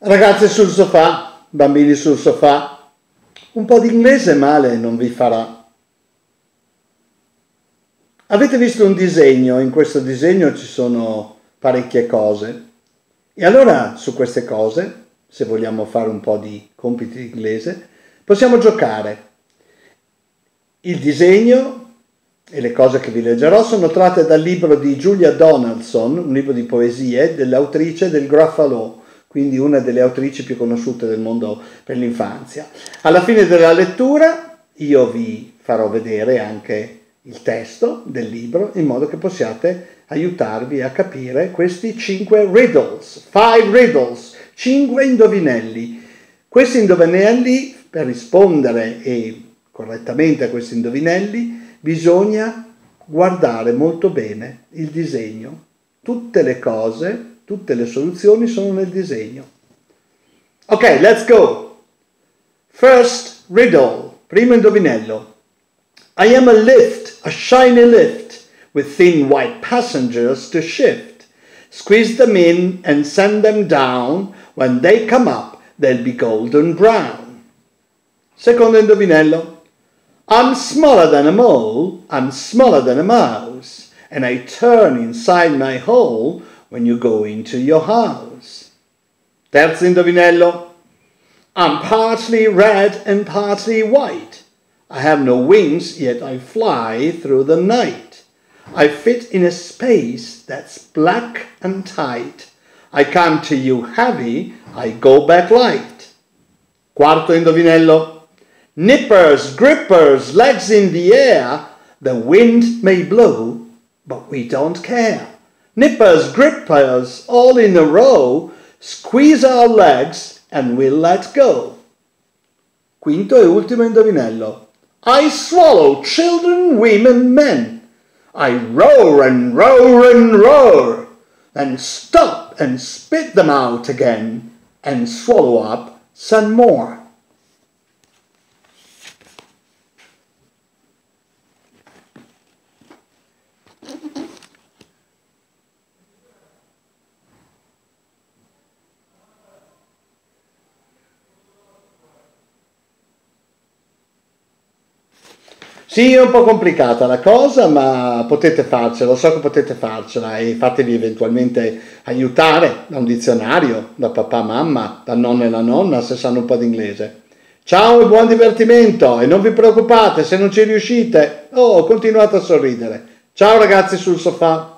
Ragazzi sul sofà, bambini sul sofà, un po' di inglese male non vi farà. Avete visto un disegno, in questo disegno ci sono parecchie cose. E allora su queste cose, se vogliamo fare un po' di compiti di inglese, possiamo giocare. Il disegno e le cose che vi leggerò sono tratte dal libro di Julia Donaldson, un libro di poesie dell'autrice del Gruffalo quindi una delle autrici più conosciute del mondo per l'infanzia. Alla fine della lettura io vi farò vedere anche il testo del libro in modo che possiate aiutarvi a capire questi cinque riddles, five riddles, cinque indovinelli. Questi indovinelli, per rispondere e correttamente a questi indovinelli, bisogna guardare molto bene il disegno. Tutte le cose Tutte le soluzioni sono nel disegno. Ok, let's go. First riddle, primo indovinello. I am a lift, a shiny lift, with thin white passengers to shift. Squeeze them in and send them down. When they come up, they'll be golden brown. Secondo indovinello. I'm smaller than a mole, I'm smaller than a mouse, and I turn inside my hole when you go into your house. Terzo indovinello. I'm partly red and partly white. I have no wings, yet I fly through the night. I fit in a space that's black and tight. I come to you heavy, I go back light. Quarto indovinello. Nippers, grippers, legs in the air. The wind may blow, but we don't care. Nippers, grippers, all in a row, squeeze our legs and we'll let go. Quinto e ultimo indovinello. I swallow children, women, men. I roar and roar and roar, and stop and spit them out again, and swallow up some more. Sì, è un po' complicata la cosa, ma potete farcela, so che potete farcela e fatevi eventualmente aiutare da un dizionario, da papà, mamma, da nonno e la nonna se sanno un po' di inglese. Ciao e buon divertimento e non vi preoccupate se non ci riuscite, oh, continuate a sorridere. Ciao ragazzi sul sofà.